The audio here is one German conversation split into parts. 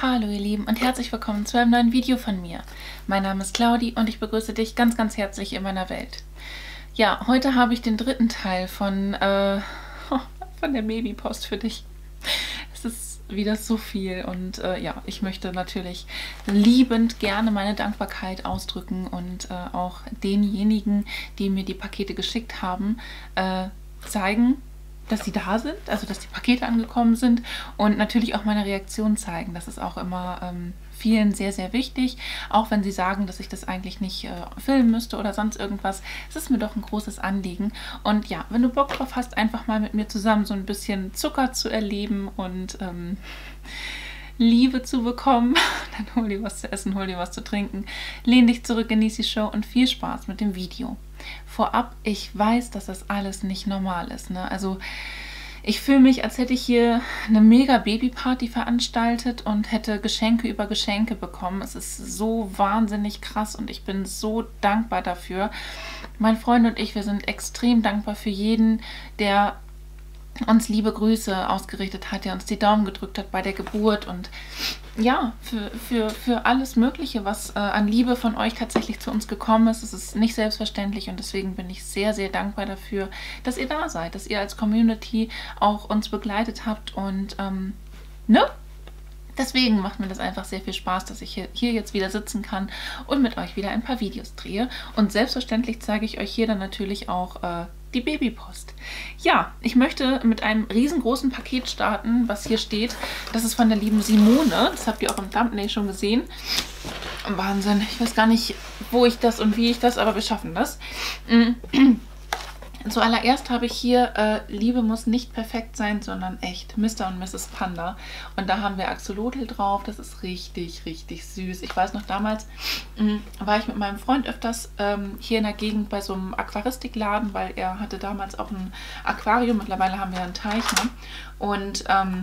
Hallo ihr Lieben und herzlich willkommen zu einem neuen Video von mir. Mein Name ist Claudi und ich begrüße dich ganz, ganz herzlich in meiner Welt. Ja, heute habe ich den dritten Teil von, äh, von der Babypost für dich. Es ist wieder so viel und äh, ja, ich möchte natürlich liebend gerne meine Dankbarkeit ausdrücken und äh, auch denjenigen, die mir die Pakete geschickt haben, äh, zeigen, dass sie da sind, also dass die Pakete angekommen sind und natürlich auch meine Reaktion zeigen. Das ist auch immer ähm, vielen sehr, sehr wichtig. Auch wenn sie sagen, dass ich das eigentlich nicht äh, filmen müsste oder sonst irgendwas. Es ist mir doch ein großes Anliegen. Und ja, wenn du Bock drauf hast, einfach mal mit mir zusammen so ein bisschen Zucker zu erleben und ähm, Liebe zu bekommen, dann hol dir was zu essen, hol dir was zu trinken, lehn dich zurück, genieß die Show und viel Spaß mit dem Video. Vorab, ich weiß, dass das alles nicht normal ist. Ne? Also ich fühle mich, als hätte ich hier eine mega Babyparty veranstaltet und hätte Geschenke über Geschenke bekommen. Es ist so wahnsinnig krass und ich bin so dankbar dafür. Mein Freund und ich, wir sind extrem dankbar für jeden, der uns liebe Grüße ausgerichtet hat, der uns die Daumen gedrückt hat bei der Geburt und ja, für, für, für alles Mögliche, was äh, an Liebe von euch tatsächlich zu uns gekommen ist. Es ist nicht selbstverständlich und deswegen bin ich sehr, sehr dankbar dafür, dass ihr da seid, dass ihr als Community auch uns begleitet habt und ähm, ne? Deswegen macht mir das einfach sehr viel Spaß, dass ich hier, jetzt wieder sitzen kann und mit euch wieder ein paar Videos drehe. Und selbstverständlich zeige ich euch hier dann natürlich auch äh, die Babypost. Ja, ich möchte mit einem riesengroßen Paket starten, was hier steht. Das ist von der lieben Simone. Das habt ihr auch im Thumbnail schon gesehen. Wahnsinn. Ich weiß gar nicht, wo ich das und wie ich das, aber wir schaffen das. Zuallererst habe ich hier äh, Liebe muss nicht perfekt sein, sondern echt. Mr. und Mrs. Panda. Und da haben wir Axolotl drauf. Das ist richtig, richtig süß. Ich weiß noch, damals mh, mm, war ich mit meinem Freund öfters ähm, hier in der Gegend bei so einem Aquaristikladen, weil er hatte damals auch ein Aquarium. Mittlerweile haben wir einen Teich. Ne? Und ähm,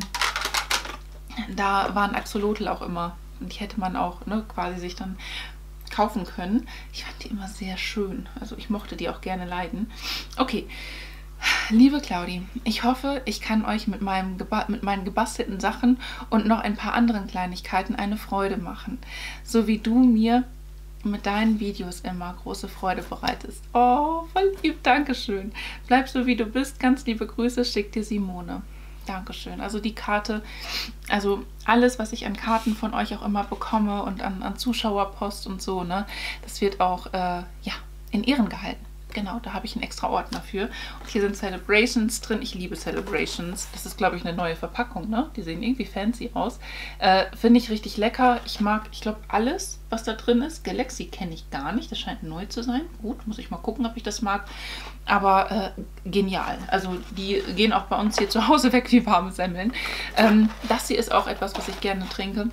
da waren Axolotl auch immer. Und die hätte man auch ne, quasi sich dann kaufen können. Ich fand die immer sehr schön. Also ich mochte die auch gerne leiden. Okay. Liebe Claudi, ich hoffe, ich kann euch mit, meinem mit meinen gebastelten Sachen und noch ein paar anderen Kleinigkeiten eine Freude machen. So wie du mir mit deinen Videos immer große Freude bereitest. Oh, voll lieb, Dankeschön. Bleib so wie du bist. Ganz liebe Grüße, schickt dir Simone. Dankeschön. Also die Karte, also alles, was ich an Karten von euch auch immer bekomme und an, an Zuschauerpost und so, ne, das wird auch, äh, ja, in Ehren gehalten. Genau, da habe ich einen extra Ordner für. Und hier sind Celebrations drin. Ich liebe Celebrations. Das ist, glaube ich, eine neue Verpackung, ne? Die sehen irgendwie fancy aus. Äh, Finde ich richtig lecker. Ich mag, ich glaube, alles, was da drin ist. Galaxy kenne ich gar nicht. Das scheint neu zu sein. Gut, muss ich mal gucken, ob ich das mag. Aber äh, genial. Also die gehen auch bei uns hier zu Hause weg wie warme Semmeln. Ähm, das hier ist auch etwas, was ich gerne trinke.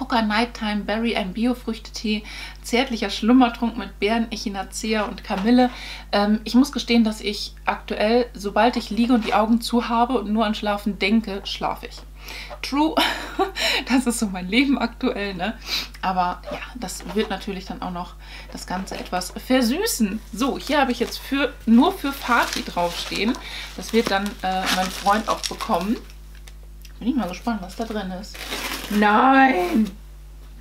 Pucker Nighttime Berry, ein Biofrüchtetee, zärtlicher Schlummertrunk mit Beeren, Echinacea und Kamille. Ähm, ich muss gestehen, dass ich aktuell, sobald ich liege und die Augen zu habe und nur an Schlafen denke, schlafe ich. True, das ist so mein Leben aktuell, ne? Aber ja, das wird natürlich dann auch noch das Ganze etwas versüßen. So, hier habe ich jetzt für, nur für Party draufstehen. Das wird dann äh, mein Freund auch bekommen. Bin ich mal gespannt, was da drin ist. Nein!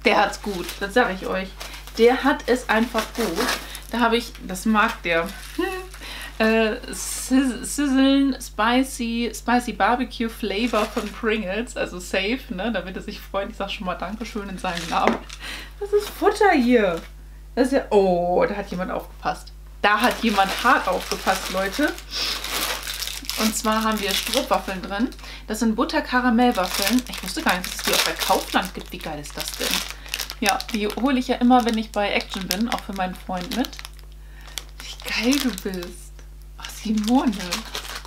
Der hat's gut, das sage ich euch. Der hat es einfach gut. Da habe ich, das mag der. Äh, Sizzlen Spicy, Spicy Barbecue Flavor von Pringles. Also safe, ne? Da wird er sich freuen. Ich sage schon mal Dankeschön in seinem Namen. Das ist Futter hier. Das ist ja. Oh, da hat jemand aufgepasst. Da hat jemand hart aufgepasst, Leute. Und zwar haben wir Strohwaffeln drin. Das sind Butter-Karamellwaffeln. Ich wusste gar nicht, dass es die auch bei Kaufland gibt. Wie geil ist das denn? Ja, die hole ich ja immer, wenn ich bei Action bin, auch für meinen Freund mit. Wie geil du bist. Simone.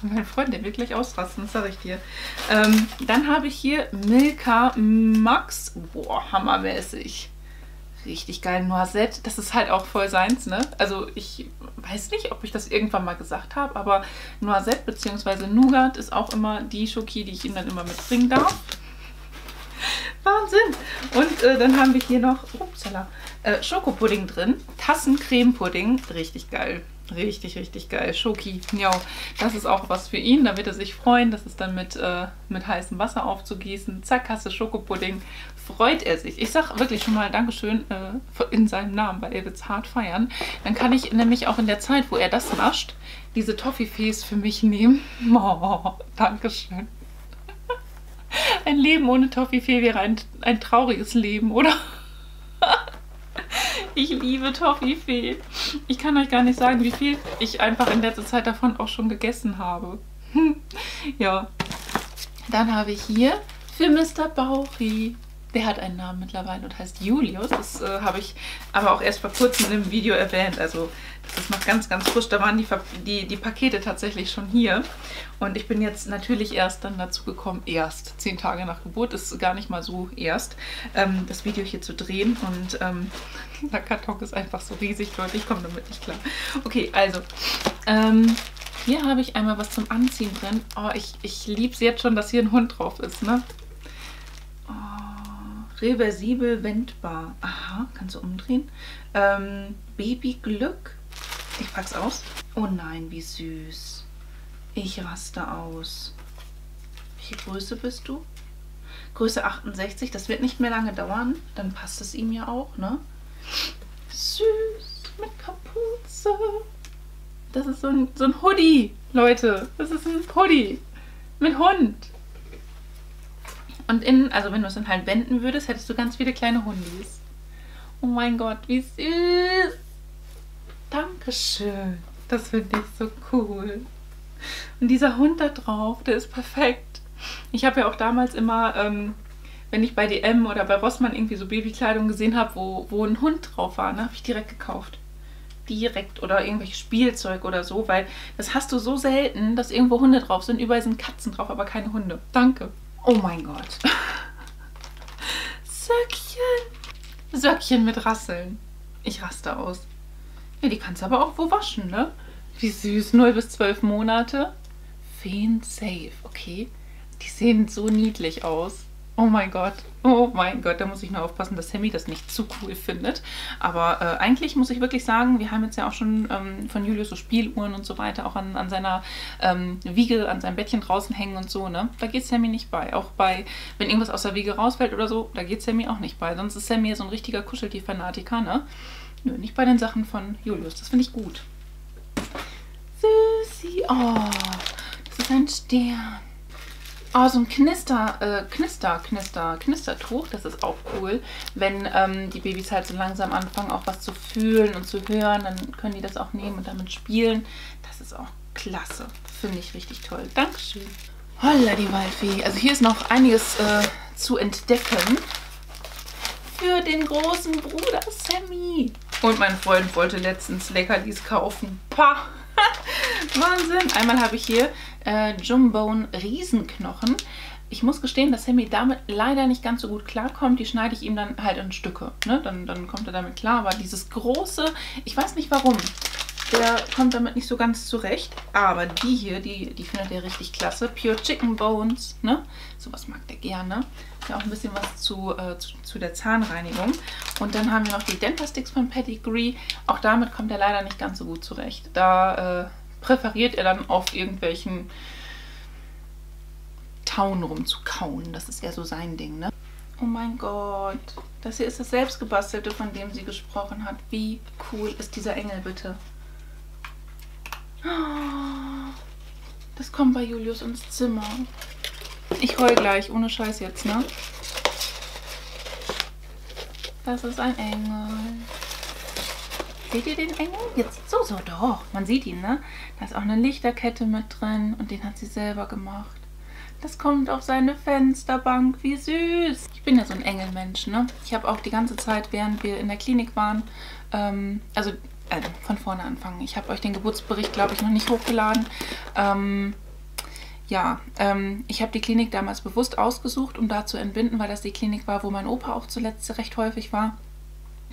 Mein Freund, der wird gleich ausrasten, das sage ich dir. Ähm, dann habe ich hier Milka Max. Boah, hammermäßig richtig geil. Noisette, das ist halt auch voll seins, ne? Also ich weiß nicht, ob ich das irgendwann mal gesagt habe, aber Noisette bzw. Nougat ist auch immer die Schoki, die ich ihm dann immer mitbringen darf. Wahnsinn! Und äh, dann haben wir hier noch upsala, äh, Schokopudding drin. Tassen Cremepudding, richtig geil. Richtig, richtig geil. Schoki, ja, das ist auch was für ihn. Da wird er sich freuen. Das ist dann mit, äh, mit heißem Wasser aufzugießen. Zack, hast du Schokopudding. Freut er sich. Ich sag wirklich schon mal Dankeschön äh, in seinem Namen, weil er wird es hart feiern. Dann kann ich nämlich auch in der Zeit, wo er das nascht, diese Toffifees für mich nehmen. Oh, Dankeschön. Ein Leben ohne Toffifee wäre ein, ein trauriges Leben, oder? Ich liebe Toffifee. Ich kann euch gar nicht sagen, wie viel ich einfach in letzter Zeit davon auch schon gegessen habe. ja. Dann habe ich hier für Mr. Bauchi. Der hat einen Namen mittlerweile und heißt Julius. Das äh, habe ich aber auch erst vor kurzem im Video erwähnt. Also das ist noch ganz, ganz frisch. Da waren die, die, die Pakete tatsächlich schon hier. Und ich bin jetzt natürlich erst dann dazu gekommen, erst zehn Tage nach Geburt, ist gar nicht mal so erst, ähm, das Video hier zu drehen. Und ähm, der Karton ist einfach so riesig, Leute. Ich komme damit nicht klar. Okay, also, ähm, hier habe ich einmal was zum Anziehen drin. Oh, ich, ich liebe es jetzt schon, dass hier ein Hund drauf ist, ne? Oh, reversibel wendbar. Aha, kannst du umdrehen. Ähm, Babyglück. Ich pack's aus. Oh nein, wie süß. Ich raste aus. Welche Größe bist du? Größe 68. Das wird nicht mehr lange dauern. Dann passt es ihm ja auch, ne? Süß mit Kapuze. Das ist so ein, so ein Hoodie, Leute. Das ist ein Hoodie mit Hund. Und innen, also wenn du es dann halt wenden würdest, hättest du ganz viele kleine Hundis. Oh mein Gott, wie süß. Dankeschön. Das finde ich so cool. Und dieser Hund da drauf, der ist perfekt. Ich habe ja auch damals immer, ähm, wenn ich bei DM oder bei Rossmann irgendwie so Babykleidung gesehen habe, wo, wo ein Hund drauf war, ne, habe ich direkt gekauft. Direkt oder irgendwelches Spielzeug oder so, weil das hast du so selten, dass irgendwo Hunde drauf sind. Überall sind Katzen drauf, aber keine Hunde. Danke. Oh mein Gott. Söckchen. Söckchen mit Rasseln. Ich raste aus. Ja, die kannst du aber auch wo waschen, ne? Wie süß, 0 bis 12 Monate. Feen safe, okay. Die sehen so niedlich aus. Oh mein Gott, oh mein Gott, da muss ich nur aufpassen, dass Sammy das nicht zu cool findet. Aber äh, eigentlich muss ich wirklich sagen, wir haben jetzt ja auch schon ähm, von Julius so Spieluhren und so weiter auch an, an seiner ähm, Wiege, an seinem Bettchen draußen hängen und so, ne? Da geht Sammy nicht bei. Auch bei, wenn irgendwas aus der Wiege rausfällt oder so, da geht Sammy auch nicht bei. Sonst ist Sammy so ein richtiger Kuscheltier-Fanatiker, ne? Nö, nicht bei den Sachen von Julius. Das finde ich gut. Süßi. Oh, das ist ein Stern. Oh, so ein Knister, äh, Knister, Knister, Knistertuch. Das ist auch cool. Wenn ähm, die Babys halt so langsam anfangen, auch was zu fühlen und zu hören, dann können die das auch nehmen und damit spielen. Das ist auch klasse. Finde ich richtig toll. Dankeschön. Holla die Waldfee. Also hier ist noch einiges äh, zu entdecken. Für den großen Bruder Sammy. Und mein Freund wollte letztens Leckerlis kaufen. Pah! Wahnsinn! Einmal habe ich hier äh, Jumbone Riesenknochen. Ich muss gestehen, dass Sammy damit leider nicht ganz so gut klarkommt. Die schneide ich ihm dann halt in Stücke. Ne? Dann, dann kommt er damit klar. Aber dieses große, ich weiß nicht warum. Der kommt damit nicht so ganz zurecht. Aber die hier, die, die findet er richtig klasse. Pure Chicken Bones. Ne? Sowas mag der gerne. Ja, auch ein bisschen was zu, äh, zu, zu, der Zahnreinigung. Und dann haben wir noch die Dentasticks von Pedigree. Auch damit kommt er leider nicht ganz so gut zurecht. Da äh, präferiert er dann auf irgendwelchen Tauen rumzukauen. Das ist eher so sein Ding, ne? Oh mein Gott. Das hier ist das selbstgebastelte, von dem sie gesprochen hat. Wie cool ist dieser Engel bitte? Das kommt bei Julius ins Zimmer. Ich heul gleich, ohne Scheiß jetzt, ne? Das ist ein Engel. Seht ihr den Engel? Jetzt so, so, doch. Man sieht ihn, ne? Da ist auch eine Lichterkette mit drin und den hat sie selber gemacht. Das kommt auf seine Fensterbank. Wie süß. Ich bin ja so ein Engelmensch, ne? Ich habe auch die ganze Zeit, während wir in der Klinik waren, ähm, also äh, von vorne anfangen. Ich habe euch den Geburtsbericht, glaube ich, noch nicht hochgeladen. Ähm, ja, ähm, ich habe die Klinik damals bewusst ausgesucht, um da zu entbinden, weil das die Klinik war, wo mein Opa auch zuletzt recht häufig war.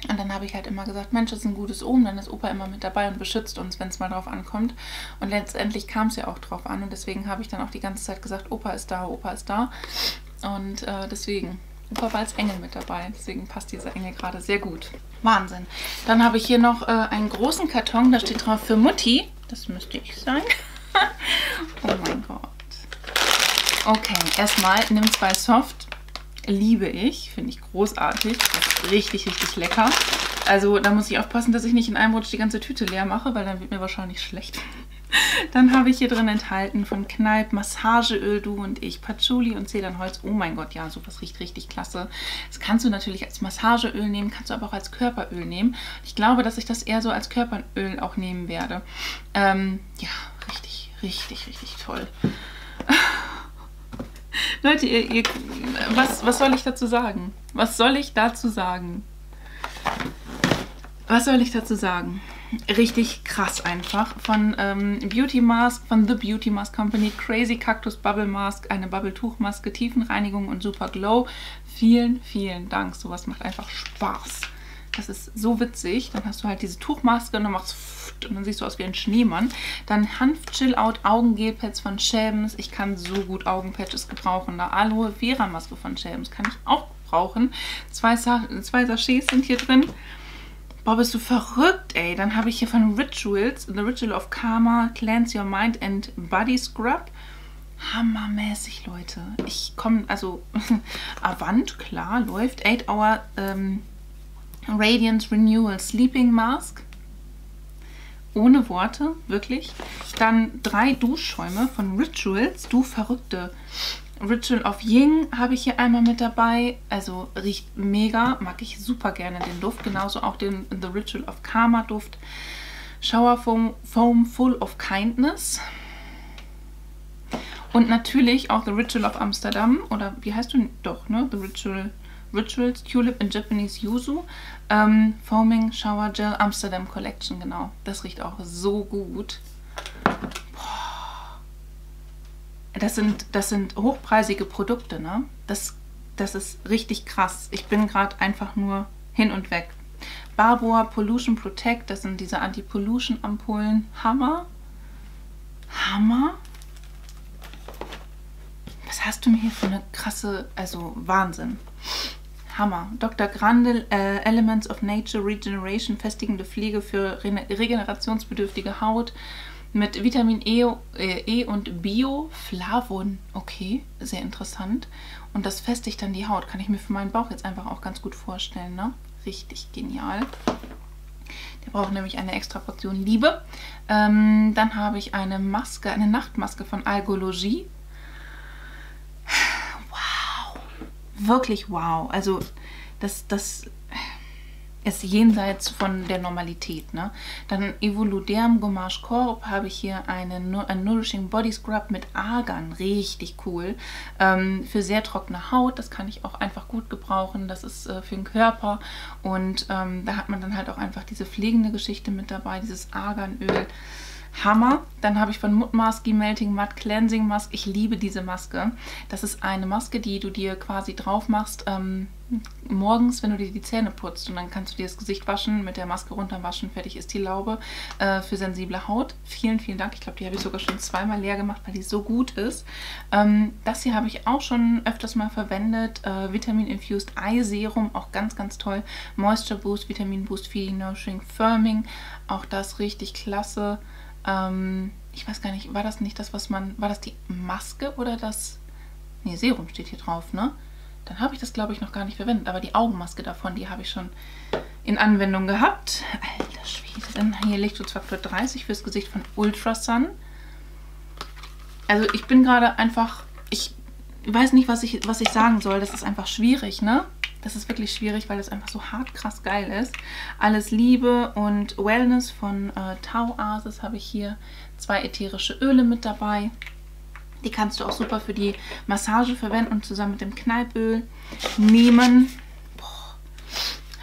Und dann habe ich halt immer gesagt, Mensch, das ist ein gutes Omen, dann ist Opa immer mit dabei und beschützt uns, wenn es mal drauf ankommt. Und letztendlich kam es ja auch drauf an und deswegen habe ich dann auch die ganze Zeit gesagt, Opa ist da, Opa ist da. Und äh, deswegen, Oberwalds Engel mit dabei. Deswegen passt dieser Engel gerade sehr gut. Wahnsinn. Dann habe ich hier noch äh, einen großen Karton. Da steht drauf für Mutti. Das müsste ich sein. oh mein Gott. Okay, erstmal nimm zwei Soft. Liebe ich. Finde ich großartig. Richtig, richtig lecker. Also da muss ich aufpassen, dass ich nicht in einem Rutsch die ganze Tüte leer mache, weil dann wird mir wahrscheinlich schlecht. Dann habe ich hier drin enthalten von Kneipp Massageöl, du und ich, Patchouli und Zedernholz. Oh mein Gott, ja, sowas riecht richtig klasse. Das kannst du natürlich als Massageöl nehmen, kannst du aber auch als Körperöl nehmen. Ich glaube, dass ich das eher so als Körperöl auch nehmen werde. Ähm, ja, richtig, richtig, richtig toll. Leute, ihr, ihr, was, was soll ich dazu sagen? Was soll ich dazu sagen? Was soll ich dazu sagen? richtig krass einfach. Von ähm, Beauty Mask, von The Beauty Mask Company, Crazy Cactus Bubble Mask, eine Bubble Tuchmaske, Tiefenreinigung und Super Glow. Vielen, vielen Dank. Sowas macht einfach Spaß. Das ist so witzig. Dann hast du halt diese Tuchmaske und dann machst und dann siehst du aus wie ein Schneemann. Dann Hanf Chill Out Augengelpads von Shelms. Ich kann so gut Augenpatches gebrauchen. Eine Aloe Vera Maske von Shelms kann ich auch brauchen. Zwei, Sa zwei Sachets sind hier drin. Boah, bist du verrückt, ey. Dann habe ich hier von Rituals, The Ritual of Karma, Cleanse Your Mind and Body Scrub. Hammermäßig, Leute. Ich komme, also, Avant, klar, läuft. 8 Hour ähm, Radiant Renewal Sleeping Mask. Ohne Worte, wirklich. Dann drei Duschschäume von Rituals. Du Verrückte. Ritual of Ying habe ich hier einmal mit dabei. Also riecht mega. Mag ich super gerne den Duft. Genauso auch den The Ritual of Karma Duft. Shower Foam, Foam Full of Kindness. Und natürlich auch The Ritual of Amsterdam. Oder wie heißt du? Doch, ne? The Ritual Rituals Tulip in Japanese Yuzu. Ähm, Foaming Shower Gel Amsterdam Collection, genau. Das riecht auch so gut. das sind, das sind hochpreisige Produkte, ne? Das, das ist richtig krass. Ich bin gerade einfach nur hin und weg. Barboa Pollution Protect, das sind diese Anti-Pollution-Ampullen. Hammer. Hammer. Was hast du mir hier für eine krasse, also Wahnsinn. Hammer. Dr. Grandel äh, Elements of Nature Regeneration, festigende Pflege für re regenerationsbedürftige Haut mit Vitamin E, äh, e und Bioflavon. Okay, sehr interessant. Und das festigt dann die Haut. Kann ich mir für meinen Bauch jetzt einfach auch ganz gut vorstellen. Ne? Richtig genial. Der braucht nämlich eine extra Portion Liebe. Ähm, dann habe ich eine Maske, eine Nachtmaske von Algologie. Wow. Wirklich wow. Also das, das ist jenseits von der Normalität. Ne? Dann Evoluderm Gommage Corp habe ich hier eine, ein Nourishing Body Scrub mit Argan. Richtig cool. Ähm, für sehr trockene Haut. Das kann ich auch einfach gut gebrauchen. Das ist äh, für den Körper. Und ähm, da hat man dann halt auch einfach diese pflegende Geschichte mit dabei. Dieses Arganöl. Hammer. Dann habe ich von Mud Mask Melting Mud Cleansing Mask. Ich liebe diese Maske. Das ist eine Maske, die du dir quasi drauf machst ähm, morgens, wenn du dir die Zähne putzt. Und dann kannst du dir das Gesicht waschen, mit der Maske runterwaschen. Fertig ist die Laube äh, für sensible Haut. Vielen, vielen Dank. Ich glaube, die habe ich sogar schon zweimal leer gemacht, weil die so gut ist. Ähm, das hier habe ich auch schon öfters mal verwendet. Äh, Vitamin Infused Eye Serum, auch ganz, ganz toll. Moisture Boost, Vitamin Boost, Feeding, Nourishing, Firming. Auch das richtig klasse. Ähm, ich weiß gar nicht, war das nicht das, was man, war das die Maske oder das, nee, Serum steht hier drauf, ne? Dann habe ich das, glaube ich, noch gar nicht verwendet, aber die Augenmaske davon, die habe ich schon in Anwendung gehabt. Alter Schwede, dann hier Lichtschutzfaktor 30 fürs Gesicht von Ultrasun. Also ich bin gerade einfach, ich weiß nicht, was ich, was ich sagen soll, das ist einfach schwierig, ne? Das ist wirklich schwierig, weil es einfach so hart krass geil ist. Alles Liebe und Wellness von äh, Tau Asis habe ich hier. Zwei ätherische Öle mit dabei. Die kannst du auch super für die Massage verwenden und zusammen mit dem Kneippöl nehmen. Boah,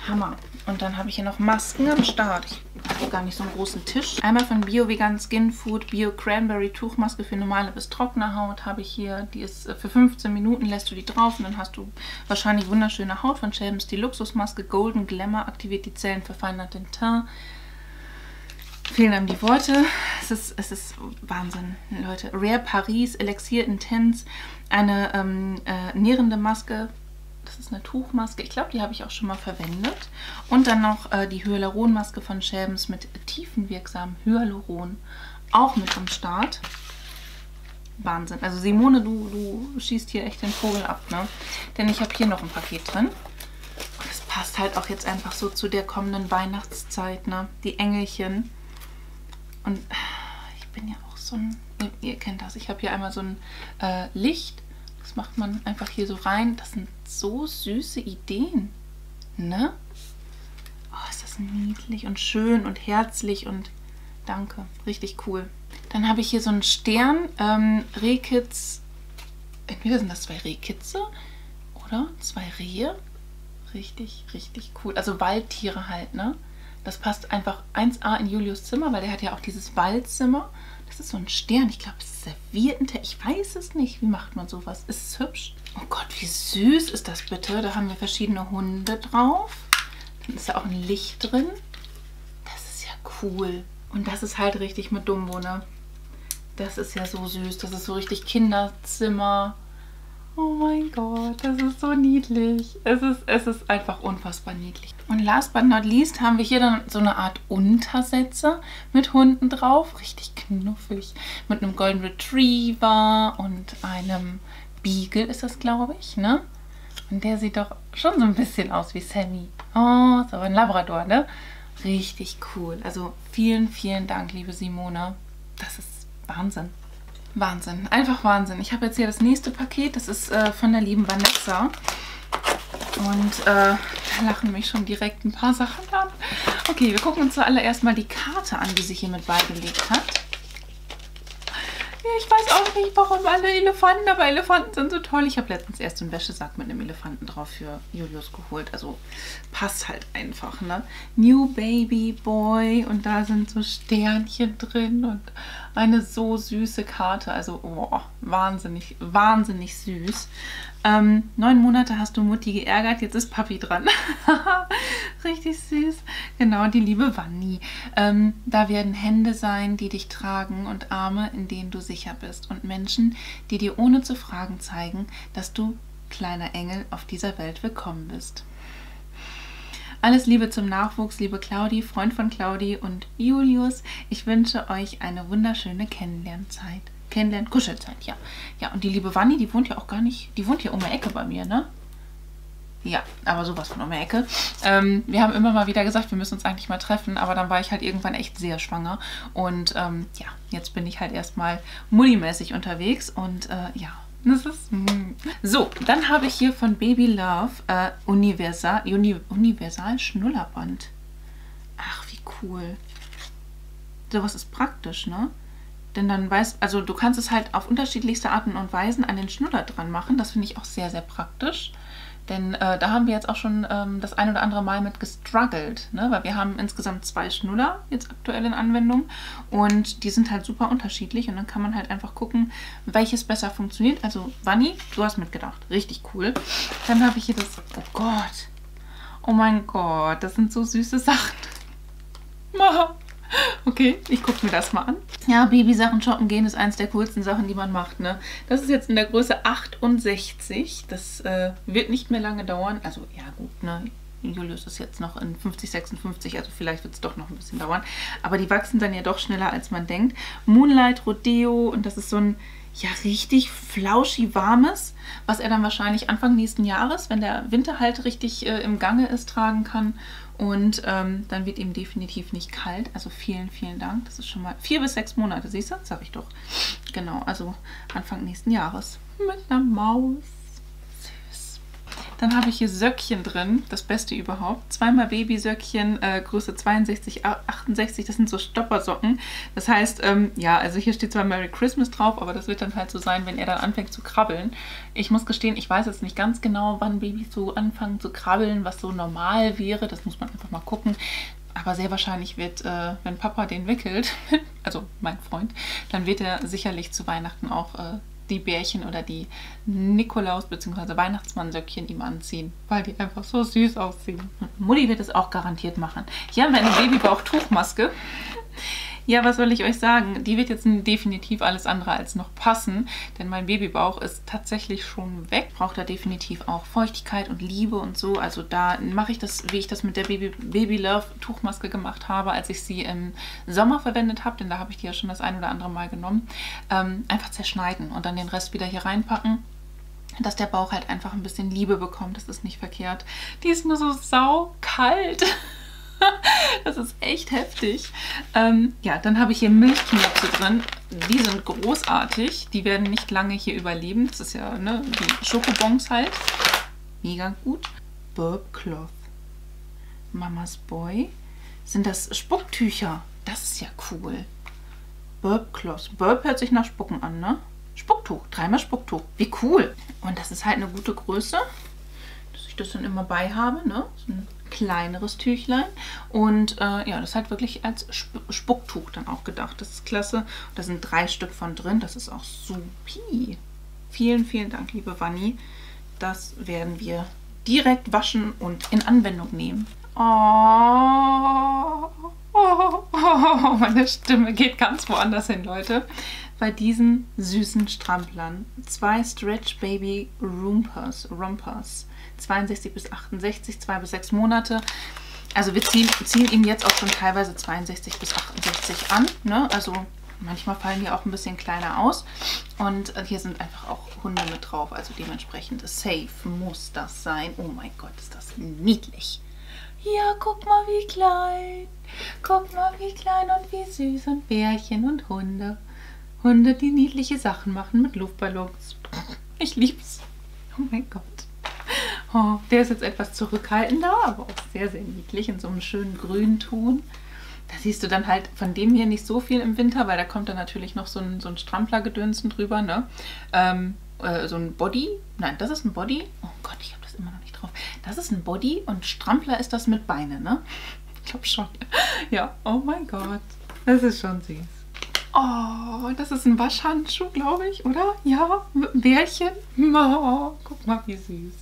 Hammer. Und dann habe ich hier noch Masken am Start. Ich habe gar nicht so einen großen Tisch. Einmal von Bio Vegan Skin Food Bio Cranberry Tuchmaske für normale bis trockene Haut habe ich hier. Die ist äh, für 15 Minuten, lässt du die drauf und dann hast du wahrscheinlich wunderschöne Haut von Shelms. Die Luxusmaske Golden Glamour aktiviert die Zellen, verfeinert den Teint. Fehlen einem die Worte. Es ist, es ist Wahnsinn, Leute. Rare Paris Elixier Intense. Eine ähm, äh, nährende Maske Das ist eine Tuchmaske. Ich glaube, die habe ich auch schon mal verwendet. Und dann noch äh, die Hyaluronmaske von Schäbens mit tiefenwirksamem Hyaluron. Auch mit am Start. Wahnsinn. Also Simone, du, du schießt hier echt den Vogel ab, ne? Denn ich habe hier noch ein Paket drin. Und es passt halt auch jetzt einfach so zu der kommenden Weihnachtszeit, ne? Die Engelchen. Und ich bin ja auch so ein... Ihr kennt das. Ich habe hier einmal so ein äh, Licht. Das macht man einfach hier so rein. Das sind so süße Ideen, ne? Oh, ist das niedlich und schön und herzlich und danke. Richtig cool. Dann habe ich hier so einen Stern, ähm, Rehkitz. Entweder sind das zwei Rehkitze oder zwei Rehe. Richtig, richtig cool. Also Waldtiere halt, ne? Das passt einfach 1A in Julius Zimmer, weil der hat ja auch dieses Waldzimmer. Das ist so ein Stern. Ich glaube, es ist serviert. Ich weiß es nicht. Wie macht man sowas? Ist es hübsch? Oh Gott, wie süß ist das bitte? Da haben wir verschiedene Hunde drauf. Dann ist da auch ein Licht drin. Das ist ja cool. Und das ist halt richtig mit Dumbo, ne? Das ist ja so süß. Das ist so richtig Kinderzimmer. Oh mein Gott, das ist so niedlich. Es ist, es ist einfach unfassbar niedlich. Und last but not least haben wir hier dann so eine Art Untersetzer mit Hunden drauf. Richtig knuffig. Mit einem Golden Retriever und einem Beagle ist das, glaube ich, ne? Und der sieht doch schon so ein bisschen aus wie Sammy. Oh, ist aber ein Labrador, ne? Richtig cool. Also vielen, vielen Dank, liebe Simone. Das ist Wahnsinn. Wahnsinn. Einfach Wahnsinn. Ich habe jetzt hier das nächste Paket. Das ist äh, von der lieben Vanessa. Und äh, da lachen mich schon direkt ein paar Sachen an. Okay, wir gucken uns zuallererst mal die Karte an, die sie hier mit beigelegt hat. Ich weiß auch nicht, warum alle Elefanten, aber Elefanten sind so toll. Ich habe letztens erst einen Wäschesack mit einem Elefanten drauf für Julius geholt. Also passt halt einfach, ne? New Baby Boy und da sind so Sternchen drin und eine so süße Karte. Also oh, wahnsinnig, wahnsinnig süß. Ähm, neun Monate hast du Mutti geärgert, jetzt ist Papi dran. Richtig süß. Genau, die liebe Wanni. Ähm, da werden Hände sein, die dich tragen und Arme, in denen du sicher bist. Und Menschen, die dir ohne zu fragen zeigen, dass du, kleiner Engel, auf dieser Welt willkommen bist. Alles Liebe zum Nachwuchs, liebe Claudi, Freund von Claudi und Julius. Ich wünsche euch eine wunderschöne Kennenlernzeit. Kennenlernen, Kuschelzeit, ja. Ja, und die liebe Wanni, die wohnt ja auch gar nicht, die wohnt ja um die Ecke bei mir, ne? Ja, aber sowas von um die Ecke. Ähm, wir haben immer mal wieder gesagt, wir müssen uns eigentlich mal treffen, aber dann war ich halt irgendwann echt sehr schwanger. Und ähm, ja, jetzt bin ich halt erstmal mullimäßig unterwegs und äh, ja, das ist... Mm. So, dann habe ich hier von Baby Love äh, Universal, Uni, Universal Schnullerband. Ach, wie cool. Sowas ist praktisch, ne? Denn dann weißt, also du kannst es halt auf unterschiedlichste Arten und Weisen an den Schnuller dran machen. Das finde ich auch sehr, sehr praktisch. Denn äh, da haben wir jetzt auch schon ähm, das ein oder andere Mal mit gestruggelt, ne? weil wir haben insgesamt zwei Schnuller jetzt aktuell in Anwendung und die sind halt super unterschiedlich und dann kann man halt einfach gucken, welches besser funktioniert. Also Vanni, du hast mitgedacht, richtig cool. Dann habe ich hier das, oh Gott, oh mein Gott, das sind so süße Sachen. Okay, ich gucke mir das mal an. Ja, Babysachen shoppen gehen ist eins der coolsten Sachen, die man macht. Ne? Das ist jetzt in der Größe 68. Das äh, wird nicht mehr lange dauern. Also ja gut, ne? Julius ist jetzt noch in 50, 56, also vielleicht wird es doch noch ein bisschen dauern. Aber die wachsen dann ja doch schneller, als man denkt. Moonlight Rodeo und das ist so ein ja richtig flauschi warmes, was er dann wahrscheinlich Anfang nächsten Jahres, wenn der Winter halt richtig äh, im Gange ist, tragen kann. Und ähm, dann wird ihm definitiv nicht kalt. Also vielen, vielen Dank. Das ist schon mal vier bis sechs Monate, siehst du? Sag ich doch. Genau, also Anfang nächsten Jahres. Mit einer Maus. Dann habe ich hier Söckchen drin, das Beste überhaupt. Zweimal Babysöckchen, äh, Größe 62, 68, das sind so Stoppersocken. Das heißt, ähm, ja, also hier steht zwar Merry Christmas drauf, aber das wird dann halt so sein, wenn er dann anfängt zu krabbeln. Ich muss gestehen, ich weiß jetzt nicht ganz genau, wann Babys so anfangen zu krabbeln, was so normal wäre. Das muss man einfach mal gucken. Aber sehr wahrscheinlich wird, äh, wenn Papa den wickelt, also mein Freund, dann wird er sicherlich zu Weihnachten auch äh, die Bärchen oder die Nikolaus- bzw. Weihnachtsmannsöckchen ihm anziehen, weil die einfach so süß aussehen. Mutti wird es auch garantiert machen. Hier haben wir eine Babybauchtuchmaske. Ja, was soll ich euch sagen? Die wird jetzt definitiv alles andere als noch passen, denn mein Babybauch ist tatsächlich schon weg. Braucht da definitiv auch Feuchtigkeit und Liebe und so. Also da mache ich das, wie ich das mit der Baby, Baby Love Tuchmaske gemacht habe, als ich sie im Sommer verwendet habe, denn da habe ich die ja schon das ein oder andere Mal genommen. Ähm, einfach zerschneiden und dann den Rest wieder hier reinpacken dass der Bauch halt einfach ein bisschen Liebe bekommt. Das ist nicht verkehrt. Die ist nur so saukalt. das ist echt heftig. Ähm, ja, dann habe ich hier Milchknöpfe drin. Die sind großartig. Die werden nicht lange hier überleben. Das ist ja ne, die Schokobons halt. Mega gut. Burp Cloth. Mamas Boy. Sind das Spucktücher? Das ist ja cool. Burp Cloth. Burp hört sich nach Spucken an, ne? Spucktuch. Dreimal Spucktuch. Wie cool. Und das ist halt eine gute Größe, dass ich das dann immer bei habe, ne? So ein kleineres Tüchlein. Und äh, ja, das ist halt wirklich als Sp Spucktuch dann auch gedacht. Das ist klasse. Da sind drei Stück von drin. Das ist auch supi. Vielen, vielen Dank, liebe Vanni. Das werden wir direkt waschen und in Anwendung nehmen. Oh, oh, oh, meine Stimme geht ganz woanders hin, Leute. Bei diesen süßen Stramplern. Zwei Stretch Baby Rompers. Rompers 62 bis 68, 2 bis 6 Monate. Also wir ziehen, ziehen ihm jetzt auch schon teilweise 62 bis 68 an. Ne? Also manchmal fallen die auch ein bisschen kleiner aus. Und hier sind einfach auch Hunde mit drauf. Also dementsprechend safe muss das sein. Oh mein Gott, ist das niedlich. Ja, guck mal, wie klein. Guck mal, wie klein und wie süß. Und Bärchen und Hunde. Hunde, die niedliche Sachen machen mit Luftballons. Ich lieb's. Oh mein Gott. Oh, der ist jetzt etwas zurückhaltender, aber auch sehr, sehr niedlich in so einem schönen grünen Ton. Da siehst du dann halt von dem hier nicht so viel im Winter, weil da kommt dann natürlich noch so ein, so ein Stramplergedönsen drüber, ne? Ähm, äh, so ein Body. Nein, das ist ein Body. Oh Gott, ich habe das immer noch nicht drauf. Das ist ein Body und Strampler ist das mit Beine, ne? Ich glaube schon. Ja, oh mein Gott. Das ist schon süß. Oh, das ist ein Waschhandschuh, glaube ich, oder? Ja, einem Bärchen. Oh, guck mal, wie süß.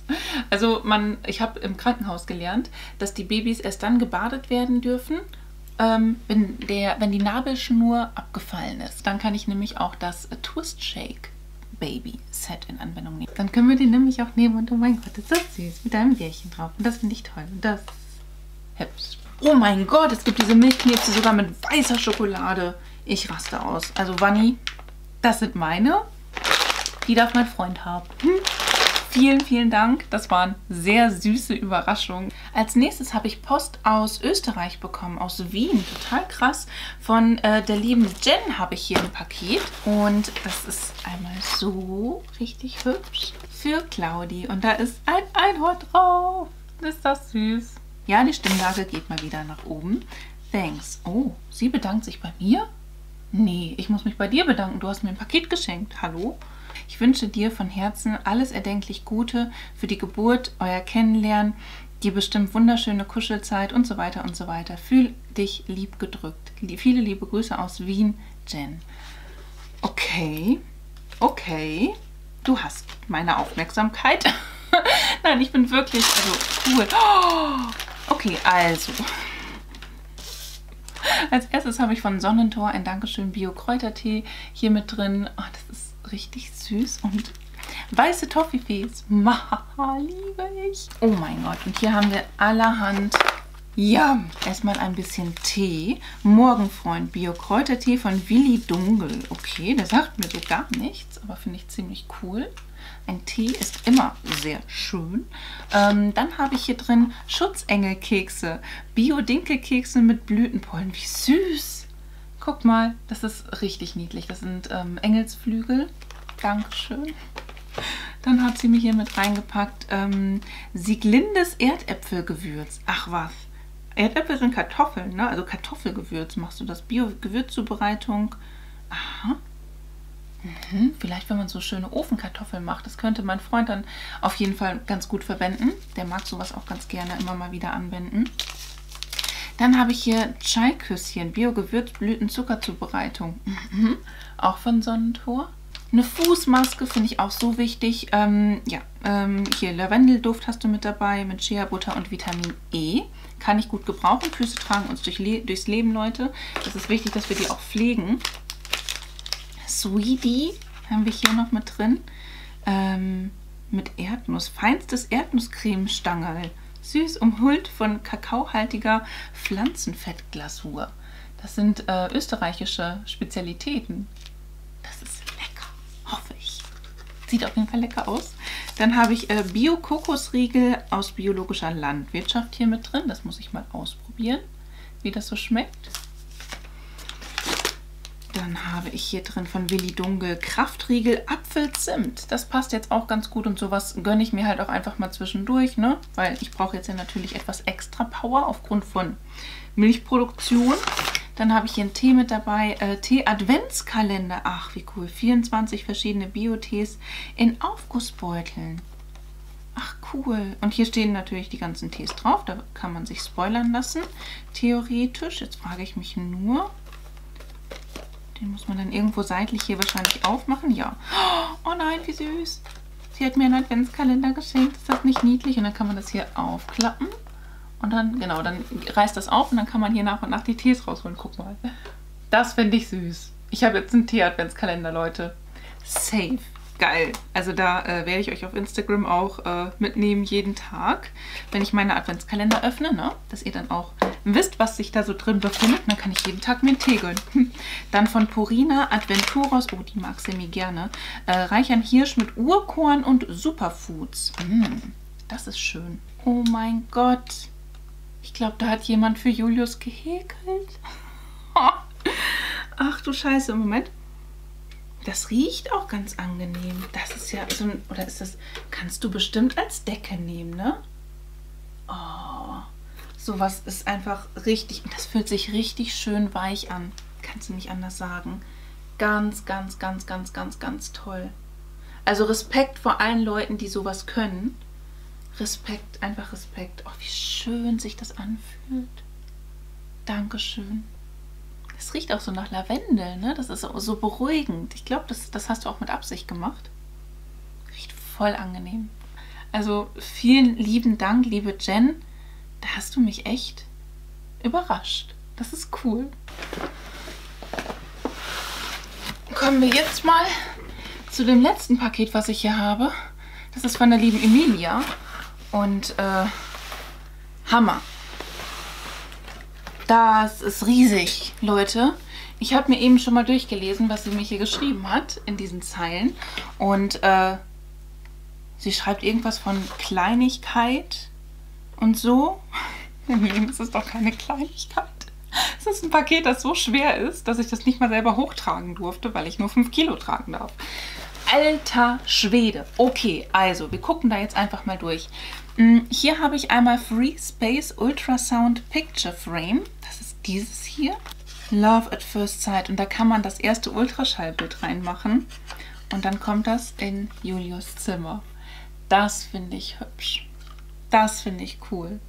Also man, ich habe im Krankenhaus gelernt, dass die Babys erst dann gebadet werden dürfen, ähm, wenn, der, wenn die Nabelschnur abgefallen ist. Dann kann ich nämlich auch das Twist Shake Baby Set in Anwendung nehmen. Dann können wir den nämlich auch nehmen und oh mein Gott, ist das süß, mit einem Bärchen drauf. Und das finde ich toll. Und das hübsch. Oh mein Gott, es gibt diese Milchknete sogar mit weißer Schokolade. Ich raste aus. Also Vanni, das sind meine. Die darf mein Freund haben. Hm. Vielen, vielen Dank. Das waren sehr süße Überraschungen. Als nächstes habe ich Post aus Österreich bekommen, aus Wien. Total krass. Von äh, der lieben Jen habe ich hier ein Paket. Und das ist einmal so richtig hübsch für Claudi. Und da ist ein Einhorn drauf. Ist das süß. Ja, die Stimmlage geht mal wieder nach oben. Thanks. Oh, sie bedankt sich bei mir? Nee, ich muss mich bei dir bedanken. Du hast mir ein Paket geschenkt. Hallo? Ich wünsche dir von Herzen alles erdenklich Gute für die Geburt, euer Kennenlernen, die bestimmt wunderschöne Kuschelzeit und so weiter und so weiter. Fühl dich lieb gedrückt. Viele liebe Grüße aus Wien, Jen. Okay, okay. Du hast meine Aufmerksamkeit. Nein, ich bin wirklich, also cool. Okay, also. Als erstes habe ich von Sonnentor ein Dankeschön Bio-Kräutertee hier mit drin. Oh, das ist richtig süß und weiße Toffifees. Maha, liebe ich. Oh mein Gott. Und hier haben wir allerhand ja, erstmal ein bisschen Tee. Morgenfreund Bio-Kräutertee von Willi Dunkel. Okay, der sagt mir so gar nichts, aber finde ich ziemlich cool. Ein Tee ist immer sehr schön. Ähm, dann habe ich hier drin Schutzengelkekse. Bio-Dinkelkekse mit Blütenpollen. Wie süß. Guck mal, das ist richtig niedlich. Das sind ähm, Engelsflügel. Dankeschön. Dann hat sie mir hier mit reingepackt ähm, Sieglindes Erdäpfelgewürz. Ach was. Erdäpfel sind Kartoffeln, ne? Also Kartoffelgewürz machst du das. Bio-Gewürzzubereitung. Aha. Mhm, vielleicht, wenn man so schöne Ofenkartoffeln macht. Das könnte mein Freund dann auf jeden Fall ganz gut verwenden. Der mag sowas auch ganz gerne immer mal wieder anwenden. Dann habe ich hier Chai-Küsschen, Bio-Gewürzblüten-Zuckerzubereitung. Mhm. Auch von Sonnentor. Eine Fußmaske finde ich auch so wichtig. Ähm, ja, ähm, hier Lavendelduft hast du mit dabei, mit Shea Butter und Vitamin E. Kann ich gut gebrauchen. Füße tragen uns durch Le durchs Leben, Leute. Es ist wichtig, dass wir die auch pflegen. Sweetie haben wir hier noch mit drin. Ähm, mit Erdnuss. Feinstes Erdnusscremestangerl. Süß umhüllt von kakaohaltiger Pflanzenfettglasur. Das sind äh, österreichische Spezialitäten. Das ist lecker, hoffe ich. Sieht auf jeden Fall lecker aus. Dann habe ich äh, Bio-Kokosriegel aus biologischer Landwirtschaft hier mit drin. Das muss ich mal ausprobieren, wie das so schmeckt. Dann habe ich hier drin von Willi Dunkel Kraftriegel Apfelzimt. Das passt jetzt auch ganz gut und sowas gönne ich mir halt auch einfach mal zwischendurch, ne? Weil ich brauche jetzt ja natürlich etwas extra Power aufgrund von Milchproduktion. Dann habe ich hier einen Tee mit dabei, äh, Tee-Adventskalender. Ach, wie cool. 24 verschiedene Bio-Tees in Aufgussbeuteln. Ach, cool. Und hier stehen natürlich die ganzen Tees drauf. Da kann man sich spoilern lassen. Theoretisch. Jetzt frage ich mich nur, den muss man dann irgendwo seitlich hier wahrscheinlich aufmachen. Ja. Oh nein, wie süß. Sie hat mir einen Adventskalender geschenkt. Ist das nicht niedlich? Und dann kann man das hier aufklappen. Und dann, genau, dann reißt das auf und dann kann man hier nach und nach die Tees rausholen. Guck mal. Das finde ich süß. Ich habe jetzt einen Tee-Adventskalender, Leute. Safe geil. Also da äh, werde ich euch auf Instagram auch äh, mitnehmen jeden Tag, wenn ich meine Adventskalender öffne, ne? dass ihr dann auch wisst, was sich da so drin befindet. dann kann ich jeden Tag mir einen Tee gönnen. Dann von Purina Adventuros, oh, die mag Semi gerne, äh, reich an Hirsch mit Urkorn und Superfoods. Mm, das ist schön. Oh mein Gott. Ich glaube, da hat jemand für Julius gehäkelt. Ach du Scheiße, Moment. Das riecht auch ganz angenehm. Das ist ja so ein, oder ist das, kannst du bestimmt als Decke nehmen, ne? Oh, sowas ist einfach richtig, das fühlt sich richtig schön weich an. Kannst du nicht anders sagen. Ganz, ganz, ganz, ganz, ganz, ganz toll. Also Respekt vor allen Leuten, die sowas können. Respekt, einfach Respekt. Oh, wie schön sich das anfühlt. Dankeschön. Es riecht auch so nach Lavendel, ne? Das ist so, beruhigend. Ich glaube, das, das hast du auch mit Absicht gemacht. Riecht voll angenehm. Also vielen lieben Dank, liebe Jen. Da hast du mich echt überrascht. Das ist cool. Kommen wir jetzt mal zu dem letzten Paket, was ich hier habe. Das ist von der lieben Emilia. Und äh, Hammer. Das ist riesig, Leute. Ich habe mir eben schon mal durchgelesen, was sie mir hier geschrieben hat in diesen Zeilen. Und äh, sie schreibt irgendwas von Kleinigkeit und so. Im Leben ist es doch keine Kleinigkeit. Es ist ein Paket, das so schwer ist, dass ich das nicht mal selber hochtragen durfte, weil ich nur 5 Kilo tragen darf. Alter Schwede. Okay, also wir gucken da jetzt einfach mal durch. Mm, hier habe ich einmal Free Space Ultrasound Picture Frame. Das ist dieses hier. Love at First Sight. Und da kann man das erste Ultraschallbild reinmachen. Und dann kommt das in Julius Zimmer. Das finde ich hübsch. Das finde ich cool.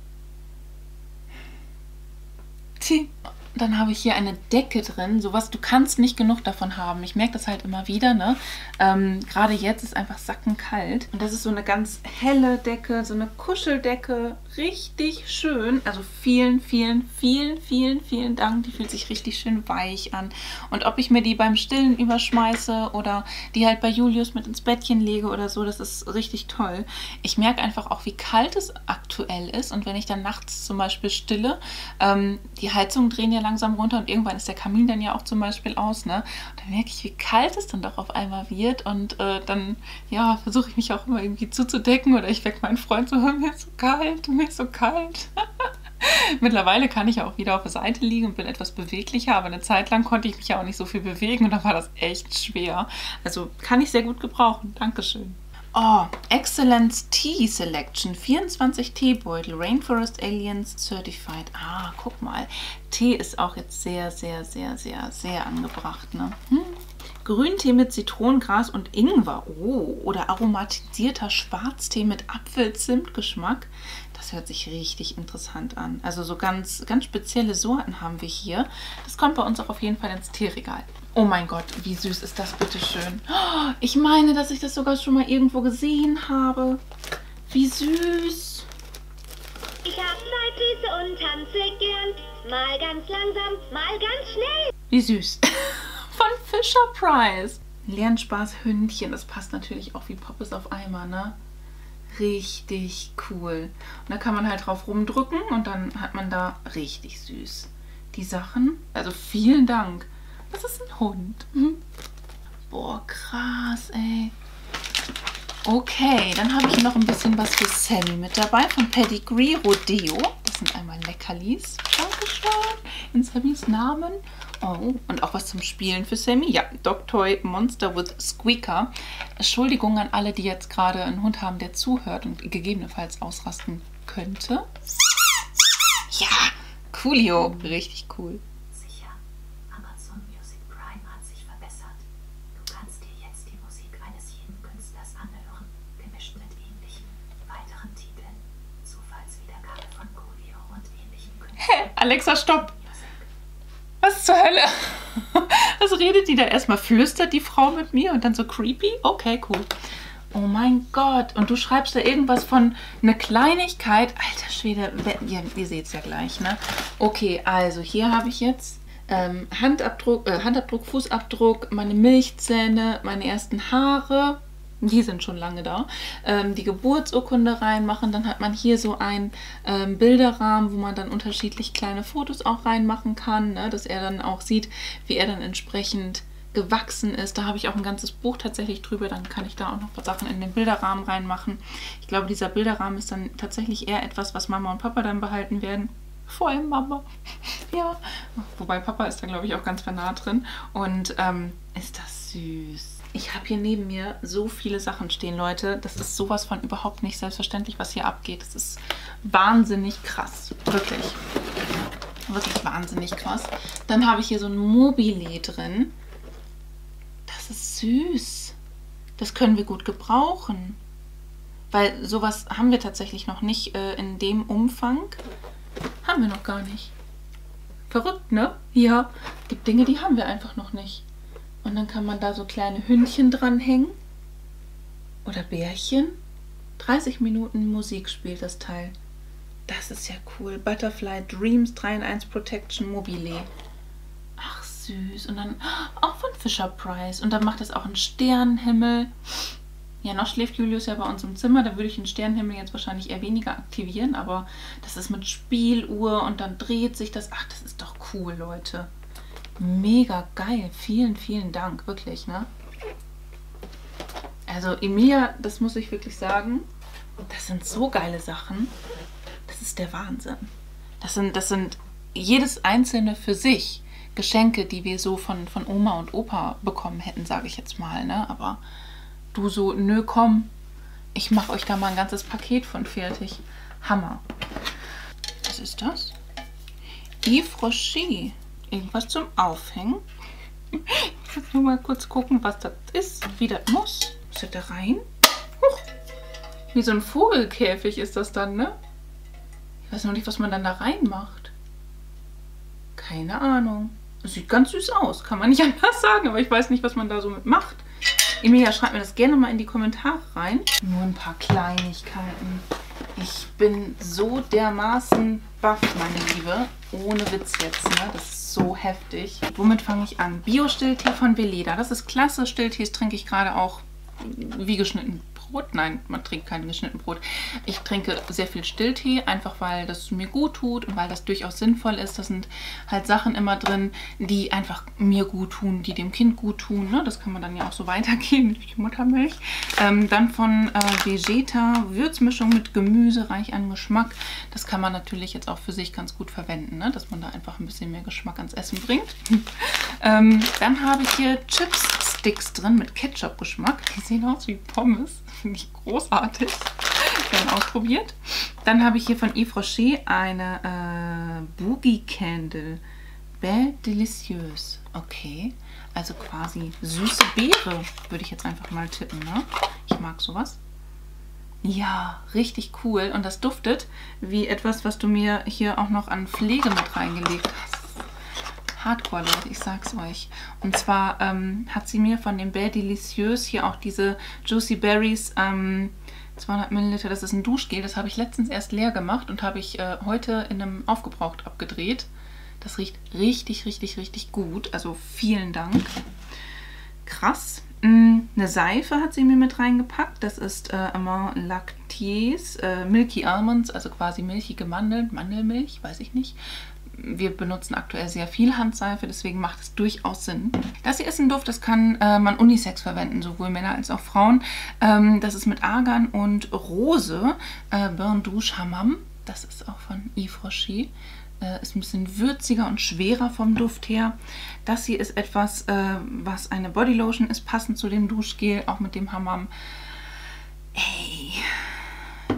Tee. Dann habe ich hier eine Decke drin. Sowas, du kannst nicht genug davon haben. Ich merke das halt immer wieder, ne? Ähm, Gerade jetzt ist einfach sackenkalt. Und das ist so eine ganz helle Decke, so eine Kuscheldecke. Richtig schön. Also vielen, vielen, vielen, vielen, vielen Dank. Die fühlt sich richtig schön weich an. Und ob ich mir die beim Stillen überschmeiße oder die halt bei Julius mit ins Bettchen lege oder so, das ist richtig toll. Ich merke einfach auch, wie kalt es aktuell ist. Und wenn ich dann nachts zum Beispiel stille, ähm, die Heizung drehen ja langsam runter und irgendwann ist der Kamin dann ja auch zum Beispiel aus. Ne? Und dann merke ich, wie kalt es dann doch auf einmal wird und äh, dann ja, versuche ich mich auch immer irgendwie zuzudecken oder ich wecke meinen Freund so, mir ist so kalt, mir ist so kalt. Mittlerweile kann ich ja auch wieder auf der Seite liegen und bin etwas beweglicher, aber eine Zeit lang konnte ich mich ja auch nicht so viel bewegen und da war das echt schwer. Also kann ich sehr gut gebrauchen. Dankeschön. Oh, Excellence Tea Selection. 24 Teebeutel. Rainforest Aliens Certified. Ah, guck mal. Tee ist auch jetzt sehr, sehr, sehr, sehr, sehr angebracht. Ne? Hm? Grüntee mit Zitronengras und Ingwer. Oh, oder aromatisierter Schwarztee mit Apfel-Zimt-Geschmack. Das hört sich richtig interessant an. Also so ganz, ganz spezielle Sorten haben wir hier. Das kommt bei uns auch auf jeden Fall ins Teeregal. Oh mein Gott, wie süß ist das bitte schön. Ich meine, dass ich das sogar schon mal irgendwo gesehen habe. Wie süß. Ich hab Leitfüße und tanze gern. Mal ganz langsam, mal ganz schnell. Wie süß. Von Fisher Price. Lernspaß Hündchen. Das passt natürlich auch wie Poppes auf Eimer, ne? Richtig cool. Und da kann man halt drauf rumdrücken und dann hat man da richtig süß die Sachen. Also vielen Dank. Das ist ein Hund. Mhm. Boah, krass, ey. Okay, dann habe ich noch ein bisschen was für Sammy mit dabei von Pedigree Rodeo. Sind einmal Leckerlis. Dankeschön. In Sammys Namen. Oh, und auch was zum Spielen für Sammy. Ja, Dog Toy Monster with Squeaker. Entschuldigung an alle, die jetzt gerade einen Hund haben, der zuhört und gegebenenfalls ausrasten könnte. Ja, coolio. Richtig cool. Sicher, Amazon Music Prime hat sich verbessert. Du kannst dir jetzt die Musik eines jeden Künstlers anhören, gemischt mit ähnlichen, weiteren Titeln. Zufallswiedergabe von Coolio und ähnlichen Künstlern. Hä? Alexa, stopp! Was zur Hölle? Was redet die da? Erstmal flüstert die Frau mit mir und dann so creepy? Okay, cool. Oh mein Gott. Und du schreibst da irgendwas von einer Kleinigkeit. Alter Schwede, ihr, ihr seht es ja gleich, ne? Okay, also hier habe ich jetzt ähm, Handabdruck, äh, Handabdruck, Fußabdruck, meine Milchzähne, meine ersten Haare. Die sind schon lange da. Ähm, die Geburtsurkunde reinmachen. Dann hat man hier so einen ähm, Bilderrahmen, wo man dann unterschiedlich kleine Fotos auch reinmachen kann, ne? dass er dann auch sieht, wie er dann entsprechend gewachsen ist. Da habe ich auch ein ganzes Buch tatsächlich drüber. Dann kann ich da auch noch ein paar Sachen in den Bilderrahmen reinmachen. Ich glaube, dieser Bilderrahmen ist dann tatsächlich eher etwas, was Mama und Papa dann behalten werden. Vor allem Mama. ja. Wobei Papa ist da, glaube ich, auch ganz nah drin. Und ähm, ist das süß. Ich habe hier neben mir so viele Sachen stehen, Leute. Das ist sowas von überhaupt nicht selbstverständlich, was hier abgeht. Das ist wahnsinnig krass. Wirklich. Wirklich wahnsinnig krass. Dann habe ich hier so ein Mobile drin. Das ist süß. Das können wir gut gebrauchen. Weil sowas haben wir tatsächlich noch nicht äh, in dem Umfang. Haben wir noch gar nicht. Verrückt, ne? Ja, gibt Dinge, die haben wir einfach noch nicht. Und dann kann man da so kleine Hündchen dranhängen. Oder Bärchen. 30 Minuten Musik spielt das Teil. Das ist ja cool. Butterfly Dreams 3 in 1 Protection Mobile. Ach süß. Und dann auch von Fisher Price. Und dann macht es auch einen Sternenhimmel. Ja, noch schläft Julius ja bei uns im Zimmer. Da würde ich den Sternenhimmel jetzt wahrscheinlich eher weniger aktivieren. Aber das ist mit Spieluhr und dann dreht sich das. Ach, das ist doch cool, Leute. Mega geil. Vielen, vielen Dank. Wirklich, ne? Also Emilia, das muss ich wirklich sagen, das sind so geile Sachen. Das ist der Wahnsinn. Das sind, das sind jedes einzelne für sich Geschenke, die wir so von, von Oma und Opa bekommen hätten, sage ich jetzt mal. Ne? Aber du so, nö, komm, ich mache euch da mal ein ganzes Paket von fertig. Hammer. Was ist das? Yves Rocher. Irgendwas zum Aufhängen. Ich muss nur mal kurz gucken, was das ist, wie das muss. Muss das da rein? Huch. Wie so ein Vogelkäfig ist das dann, ne? Ich weiß noch nicht, was man dann da reinmacht. Keine Ahnung. Das sieht ganz süß aus, kann man nicht anders sagen, aber ich weiß nicht, was man da so mit macht. Emilia, schreibt mir das gerne mal in die Kommentare rein. Nur ein paar Kleinigkeiten. Ich bin so dermaßen baff, meine Liebe. Ohne Witz jetzt, ne? Das ist so heftig. Womit fange ich an? Bio-Stilltee von Veleda. Das ist klasse. Stilltees trinke ich gerade auch wie geschnitten Brot. Nein, man trinkt kein geschnitten Brot. Ich trinke sehr viel Stilltee, einfach weil das mir gut tut und weil das durchaus sinnvoll ist. Da sind halt Sachen immer drin, die einfach mir gut tun, die dem Kind gut tun. Ne? Das kann man dann ja auch so weitergeben durch die Muttermilch. Ähm, dann von äh, Vegeta Würzmischung mit Gemüse, reich an Geschmack. Das kann man natürlich jetzt auch für sich ganz gut verwenden, ne? dass man da einfach ein bisschen mehr Geschmack ans Essen bringt. ähm, dann habe ich hier Chips-Sticks drin mit Ketchup-Geschmack. Die sehen aus wie Pommes. Finde ich großartig. Dann ausprobiert. Dann habe ich hier von Yves Rocher eine äh, Boogie Candle Belle Delicieuse. Okay, also quasi süße Beere, würde ich jetzt einfach mal tippen, ne? Ich mag sowas. Ja, richtig cool. Und das duftet wie etwas, was du mir hier auch noch an Pflege mit reingelegt hast. Hardcore, Leute, ich sag's euch. Und zwar ähm, hat sie mir von dem Belle Delicieuse hier auch diese Juicy Berries ähm, 200 Milliliter, das ist ein Duschgel. Das habe ich letztens erst leer gemacht und habe ich äh, heute in einem Aufgebraucht abgedreht. Das riecht richtig, richtig, richtig gut. Also vielen Dank. Krass. Mm, eine Seife hat sie mir mit reingepackt. Das ist äh, Amand Lactiers äh, Milky Almonds, also quasi milchige Mandeln, Mandelmilch, weiß ich nicht. Wir benutzen aktuell sehr viel Handseife, deswegen macht es durchaus Sinn. Das hier ist ein Duft, das kann äh, man unisex verwenden, sowohl Männer als auch Frauen. Ähm, das ist mit Argan und Rose, äh, Burn Douche Hammam. Das ist auch von Yves Rocher. Äh, ist ein bisschen würziger und schwerer vom Duft her. Das hier ist etwas, äh, was eine Bodylotion ist, passend zu dem Duschgel, auch mit dem Hammam. Ey,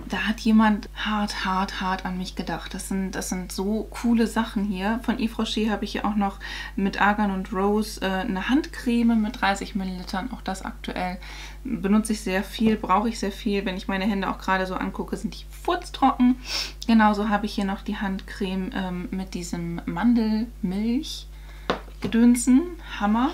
da hat jemand hart, hart, hart an mich gedacht. Das sind, das sind so coole Sachen hier. Von Yves Rocher habe ich hier auch noch mit Argan und Rose äh, eine Handcreme mit 30 Millilitern. Auch das aktuell benutze ich sehr viel, brauche ich sehr viel. Wenn ich meine Hände auch gerade so angucke, sind die furztrocken. Genauso habe ich hier noch die Handcreme ähm, mit diesem Mandelmilch Gedönsen. Hammer.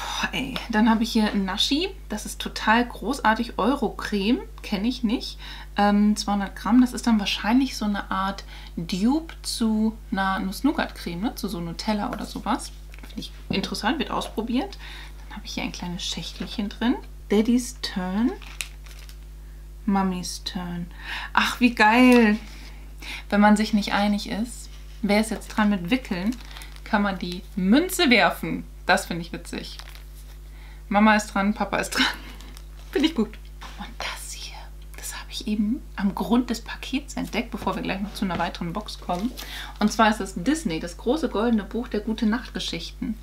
Boah, ey. Dann habe ich hier ein Nashi. Das ist total großartig. Euro-Creme. Kenne ich nicht. Ähm, 200 Gramm. Das ist dann wahrscheinlich so eine Art Dupe zu einer Nuss-Nougat-Creme. Ne? Zu so Nutella oder sowas. Finde ich interessant. Wird ausprobiert. Dann habe ich hier ein kleines Schächtelchen drin. Daddy's Turn. Mummy's Turn. Ach, wie geil. Wenn man sich nicht einig ist, wer ist jetzt dran mit Wickeln, kann man die Münze werfen. Das finde ich witzig. Mama ist dran, Papa ist dran. Finde ich gut. Und das hier, das habe ich eben am Grund des Pakets entdeckt, bevor wir gleich noch zu einer weiteren Box kommen. Und zwar ist es Disney, das große goldene Buch der gute Nachtgeschichten.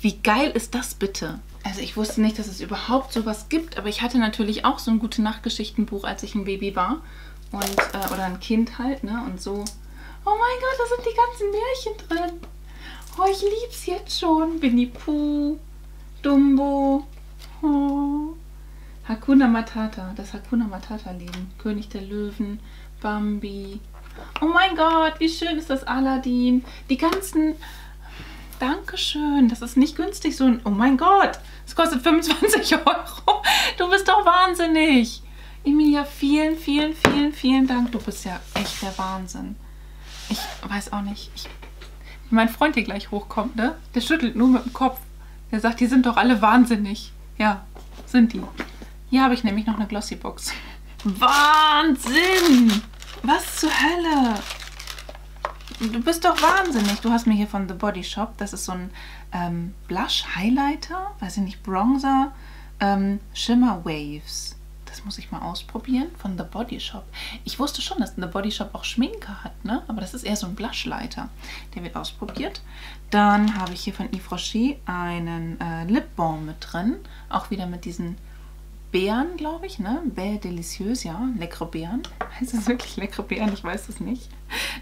Wie geil ist das bitte? Also ich wusste nicht, dass es überhaupt sowas gibt, aber ich hatte natürlich auch so ein gute Nachtgeschichtenbuch, als ich ein Baby war. Und, äh, oder ein Kind halt, ne? Und so. Oh mein Gott, da sind die ganzen Märchen drin. Oh, ich lieb's jetzt schon. Winnie Pooh, Dumbo. Oh. Hakuna Matata, das Hakuna Matata-Leben. König der Löwen, Bambi. Oh mein Gott, wie schön ist das Aladdin. Die ganzen... Dankeschön, das ist nicht günstig. So ein... Oh mein Gott, es kostet 25 Euro. Du bist doch wahnsinnig. Emilia, vielen, vielen, vielen, vielen Dank. Du bist ja echt der Wahnsinn. Ich weiß auch nicht. Ich, mein Freund hier gleich hochkommt, ne? Der schüttelt nur mit dem Kopf. Der sagt, die sind doch alle wahnsinnig. Ja, sind die. Hier habe ich nämlich noch eine Glossybox. Wahnsinn! Was zur Hölle? Du bist doch wahnsinnig. Du hast mir hier von The Body Shop, das ist so ein ähm, Blush Highlighter, weiß ich nicht, Bronzer, ähm, Shimmer Waves. Das muss ich mal ausprobieren von The Body Shop. Ich wusste schon, dass The Body Shop auch Schminke hat, ne? aber das ist eher so ein Blushlighter. Der wird ausprobiert. Dann habe ich hier von Yves Rocher einen äh, Lip Balm mit drin. Auch wieder mit diesen Beeren, glaube ich, ne? Belle Delicieuse, ja. Leckere Beeren. Heißt das wirklich leckere Beeren? Ich weiß es nicht.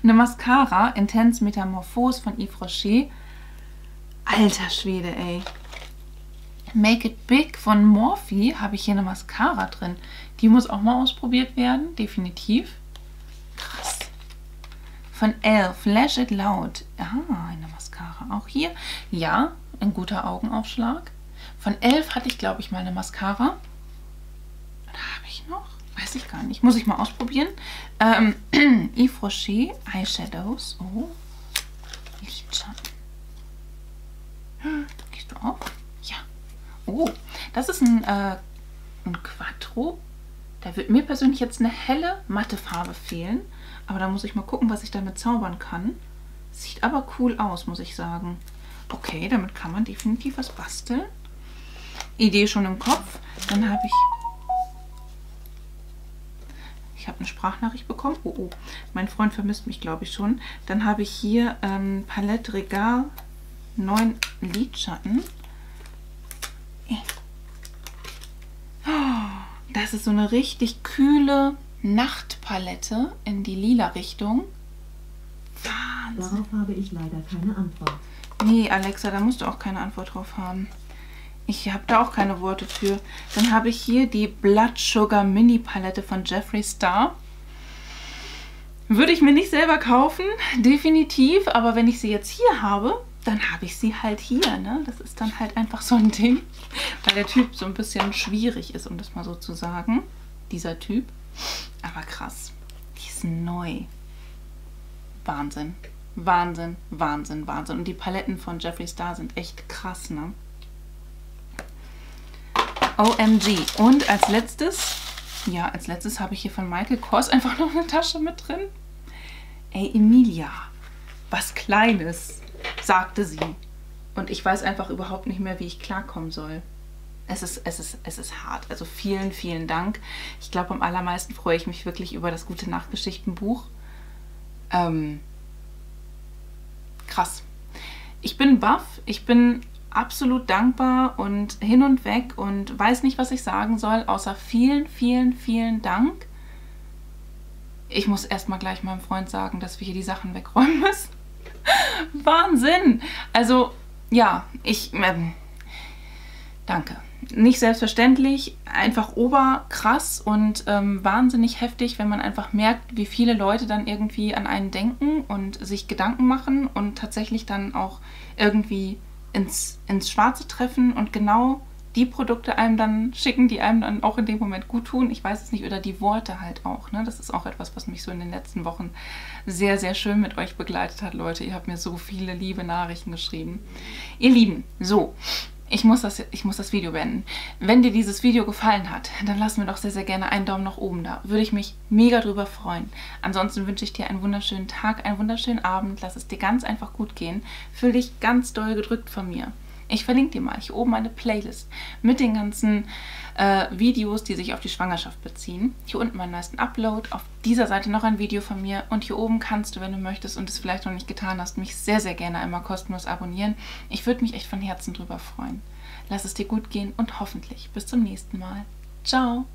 Eine Mascara, Intense Metamorphose von Yves Rocher. Alter Schwede, ey. Make It Big von Morphe habe ich hier eine Mascara drin. Die muss auch mal ausprobiert werden, definitiv. Krass. Von Elle, Flash It Loud. Ah, eine Mascara auch hier. Ja, ein guter Augenaufschlag. Von Elf hatte ich, glaube ich, mal eine Mascara. Was habe ich noch? Weiß ich gar nicht. Muss ich mal ausprobieren. Ähm, Yves Rocher Eyeshadows. Oh. Lidschatten. Gehst du auf? Oh, das ist ein, äh, ein Quattro. Da wird mir persönlich jetzt eine helle matte Farbe fehlen. Aber da muss ich mal gucken, was ich damit zaubern kann. Sieht aber cool aus, muss ich sagen. Okay, damit kann man definitiv was basteln. Idee schon im Kopf. Dann habe ich... Ich habe eine Sprachnachricht bekommen. Oh, oh. Mein Freund vermisst mich, glaube ich, schon. Dann habe ich hier ähm, Palette Regal 9 Lidschatten. Das ist so eine richtig kühle Nachtpalette in die lila Richtung. Wahnsinn. Darauf habe ich leider keine Antwort. Nee, Alexa, da musst du auch keine Antwort drauf haben. Ich habe da auch keine Worte für. Dann habe ich hier die Blood Sugar Mini Palette von Jeffree Star. Würde ich mir nicht selber kaufen, definitiv. Aber wenn ich sie jetzt hier habe, dann habe ich sie halt hier. Ne? Das ist dann halt einfach so ein Ding, weil der Typ so ein bisschen schwierig ist, um das mal so zu sagen. Dieser Typ. Aber krass. Die ist neu. Wahnsinn. Wahnsinn, Wahnsinn, Wahnsinn. Und die Paletten von Jeffree Star sind echt krass, ne? OMG. Und als letztes, ja, als letztes habe ich hier von Michael Kors einfach noch eine Tasche mit drin. Ey, Emilia, was Kleines, sagte sie. Und ich weiß einfach überhaupt nicht mehr, wie ich klarkommen soll. Es ist, es ist, es ist hart. Also vielen, vielen Dank. Ich glaube, am allermeisten freue ich mich wirklich über das gute Nachtgeschichtenbuch. Ähm, krass. Ich bin baff. Ich bin absolut dankbar und hin und weg und weiß nicht, was ich sagen soll, außer vielen, vielen, vielen Dank. Ich muss erstmal gleich meinem Freund sagen, dass wir hier die Sachen wegräumen müssen. Wahnsinn! Also, ja, ich. Ähm, danke. Nicht selbstverständlich, einfach oberkrass und ähm, wahnsinnig heftig, wenn man einfach merkt, wie viele Leute dann irgendwie an einen denken und sich Gedanken machen und tatsächlich dann auch irgendwie ins, ins Schwarze treffen und genau die Produkte einem dann schicken, die einem dann auch in dem Moment gut tun. Ich weiß es nicht, oder die Worte halt auch. Ne? Das ist auch etwas, was mich so in den letzten Wochen sehr, sehr schön mit euch begleitet hat, Leute. Ihr habt mir so viele liebe Nachrichten geschrieben. Ihr Lieben, so, ich muss, das, ich muss das Video beenden. Wenn dir dieses Video gefallen hat, dann lass mir doch sehr, sehr gerne einen Daumen nach oben da. Würde ich mich mega drüber freuen. Ansonsten wünsche ich dir einen wunderschönen Tag, einen wunderschönen Abend. Lass es dir ganz einfach gut gehen. Fühl dich ganz doll gedrückt von mir. Ich verlinke dir mal hier oben eine Playlist mit den ganzen äh, Videos, die sich auf die Schwangerschaft beziehen. Hier unten meinen neuesten Upload, auf dieser Seite noch ein Video von mir und hier oben kannst du, wenn du möchtest und es vielleicht noch nicht getan hast, mich sehr, sehr gerne einmal kostenlos abonnieren. Ich würde mich echt von Herzen drüber freuen. Lass es dir gut gehen und hoffentlich bis zum nächsten Mal. Ciao!